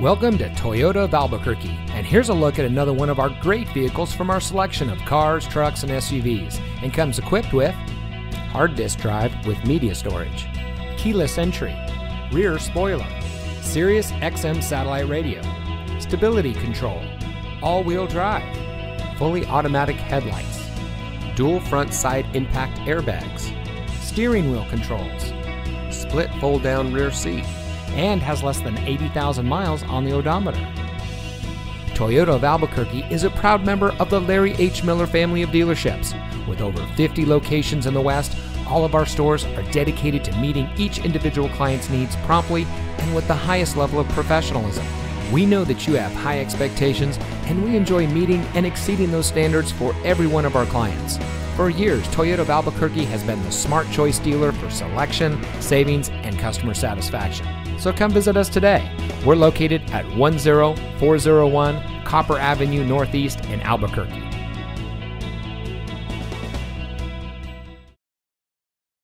Welcome to Toyota of Albuquerque, and here's a look at another one of our great vehicles from our selection of cars, trucks, and SUVs, and comes equipped with hard disk drive with media storage, keyless entry, rear spoiler, Sirius XM satellite radio, stability control, all-wheel drive, fully automatic headlights, dual front side impact airbags, steering wheel controls, split fold-down rear seat, and has less than 80,000 miles on the odometer. Toyota of Albuquerque is a proud member of the Larry H. Miller family of dealerships. With over 50 locations in the West, all of our stores are dedicated to meeting each individual client's needs promptly and with the highest level of professionalism. We know that you have high expectations, and we enjoy meeting and exceeding those standards for every one of our clients. For years, Toyota of Albuquerque has been the smart choice dealer for selection, savings, and customer satisfaction. So come visit us today. We're located at 10401 Copper Avenue Northeast in Albuquerque.